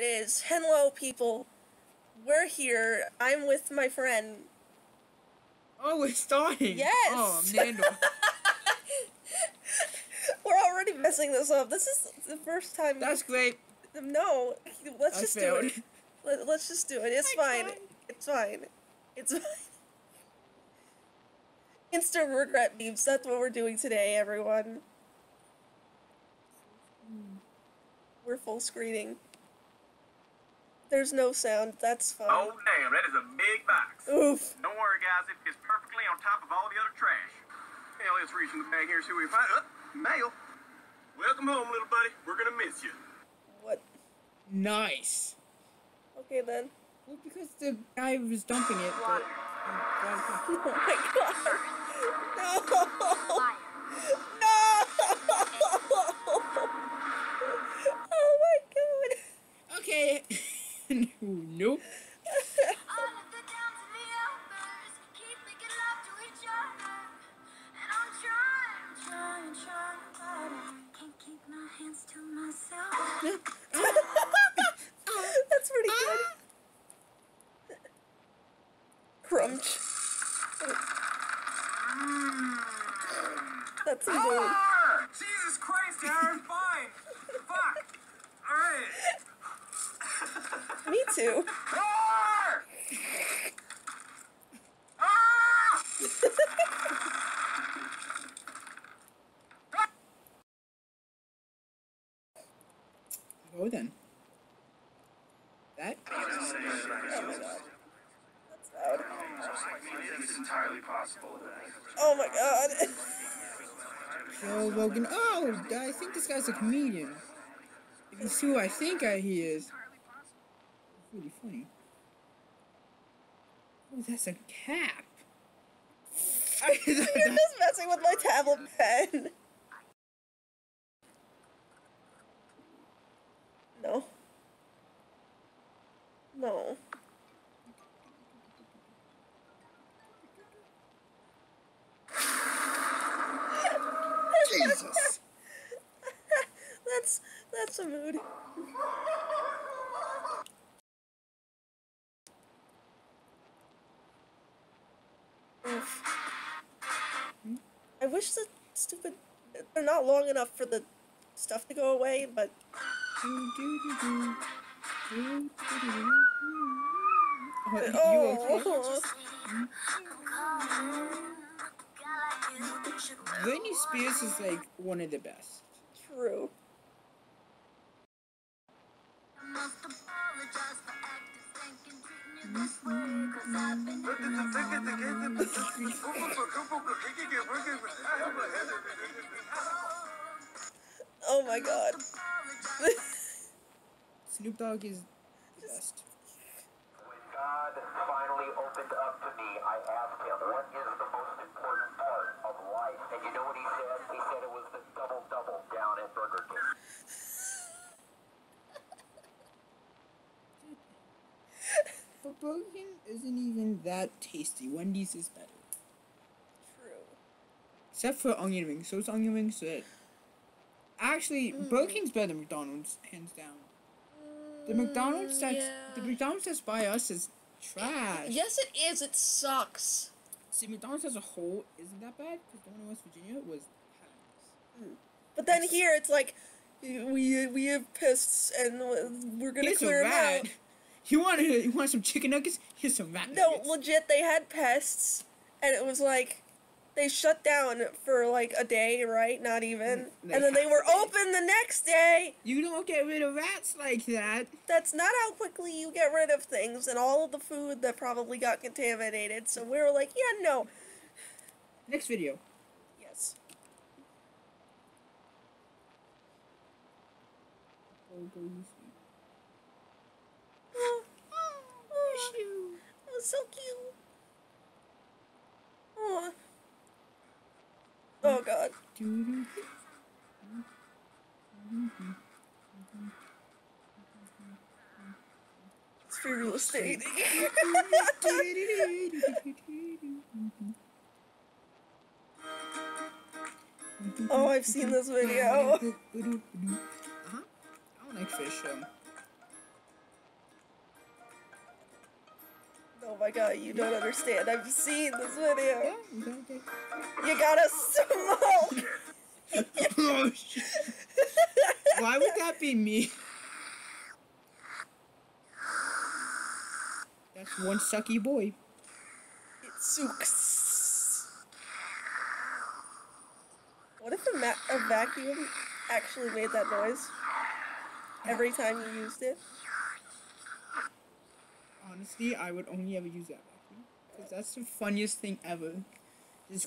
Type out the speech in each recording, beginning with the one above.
it is. Hello, people. We're here. I'm with my friend. Oh, it's starting. Yes. Oh, Nandor. We're already messing this up. This is the first time. That's great. no. Let's I just do it. Let, let's just do it. It's fine. It's fine. It's fine. Instant regret memes. That's what we're doing today, everyone. We're full screening. There's no sound. That's fine. Oh damn, that is a big box. Oof. Don't worry guys, it fits perfectly on top of all the other trash. Hey, let's reach in the bag here and see what we find. Uh, mail. Welcome home, little buddy. We're gonna miss you. What? Nice. Okay then. Well, because the guy was dumping it, but. Oh my god. No. No. Oh my god. Okay. nope. That's pretty good. Crunch. That's a good. Ah! Jesus Christ, Aaron, fine. Fuck. Alright. Me too. Go then. That. That's loud. It's entirely possible. Oh my god. Joe Rogan. Oh, I think this guy's a comedian. If you see who I think I, he is. Really funny. Oh, that's a cap. You're just messing with my tablet pen. No. No. Jesus. That's that's a mood. Oof. I wish the stupid they're not long enough for the stuff to go away, but. Oh, you okay? oh, Britney Spears is like one of the best. true. Mm-hmm. My god. Snoop Dogg is the best. When God finally opened up to me, I asked him, what is the most important part of life? And you know what he said? He said it was the double-double down at Burger King. But Burger King isn't even that tasty. Wendy's is better. True. Except for onion rings. Those onion rings that actually hmm. Burger King's better than McDonald's, hands down. The mm, McDonald's that's yeah. the McDonald's that's by us is trash. Yes, it is. It sucks. See, McDonald's as a whole isn't that bad because the one in West Virginia was kind mm. But then here it's like we we have pests and we're gonna Here's clear them out. You want you want some chicken nuggets? Here's some rat No, nuggets. legit, they had pests, and it was like they shut down for like a day, right? Not even, mm, They and then they were open the next day. You don't get rid of rats like that. That's not how quickly you get rid of things, and all of the food that probably got contaminated. So we were like, yeah, no, Next video. yes. Oh, go you sweet. Oh, oh, oh, so cute. Oh. Oh God. It's for real estate. oh, I've seen this video. Uh-huh. I don't like fish. Um, my god, you don't understand. I've seen this video. is that okay? You gotta smoke! Why would that be me? That's one sucky boy. It sucks. What if a, a vacuum actually made that noise every time you used it? Honestly, I would only ever use that vacuum. Because that's the funniest thing ever. Just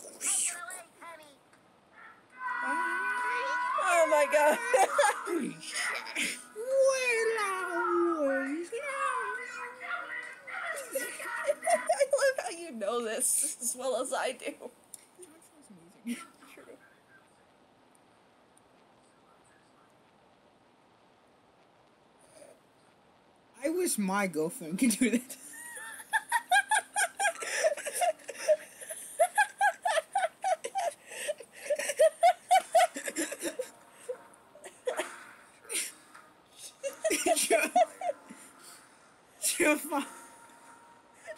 Oh my god. I love how you know this as well as I do. I wish my girlfriend could do that. Shut up.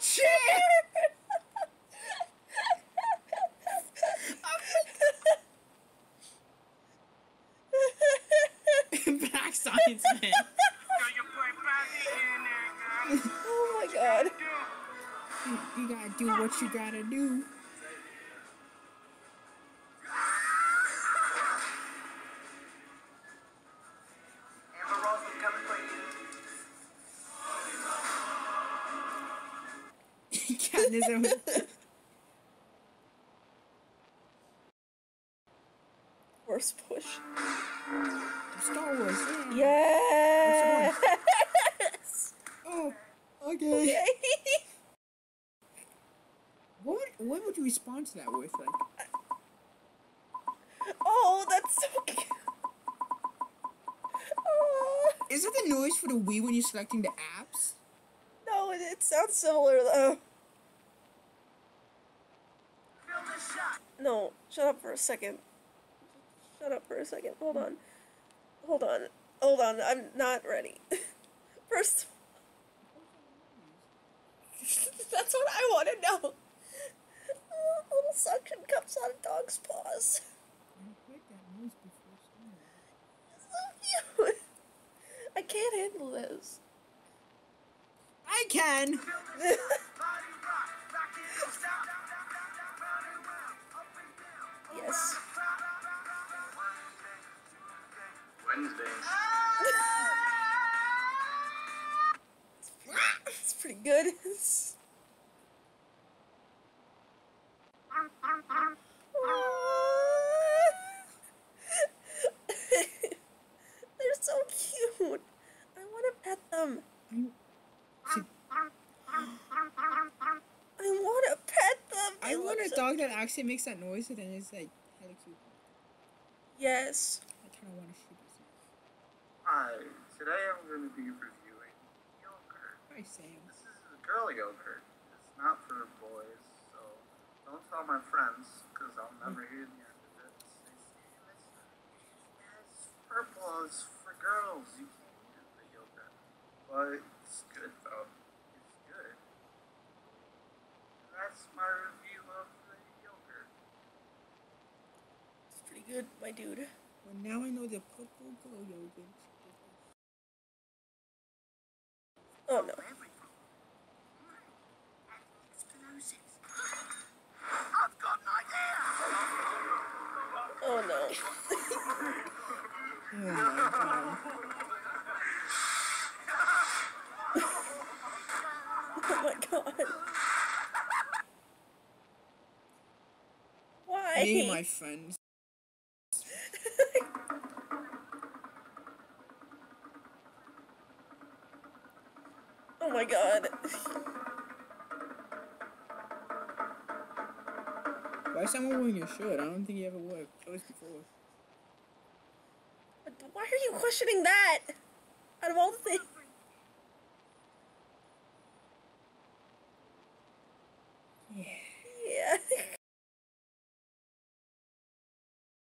Shit! Back science, man. You, you gotta do what you gotta do. Amber Rose was coming for you. Katniss Everdeen. Force push. Star Wars, yeah. Yes! Oh, okay. Okay. What would, what would you respond to that with? Like, oh, that's so cute. Oh, is it the noise for the Wii when you're selecting the apps? no, it, it sounds similar though. No, shut up for a second. Shut up for a second. Hold on. Hold on. Hold on. I'm not ready. First. That's what I want to know. Little suction cups on a dog's paws. I've heard that noise before. So cute. I can't handle this. I can. yes. Wednesday. It's pretty good. It's- They're so cute. I want to pet them. I, see, I want to pet them. I want a dog that actually makes that noise and then it's like hella cute. Yes. I kind of want to shoot this. Hi, today I'm going to be reviewing yogurt. Hi, Sam. This is a girl yogurt. It's not for boys, so don't tell my friends, because I'll never hear the end of it. It's, it's purple, it's for girls. You can't eat the yogurt. But it's good, though. It's good. That's my review of the yogurt. It's pretty good, my dude. Well, now I know the purple glow yogurt. Oh no. I've got an idea! Oh no. Oh my god. Why? Me and my friends. My god. Why is someone wearing your shirt? I don't think you ever wore clothes before. But why are you questioning that? Out of all the things.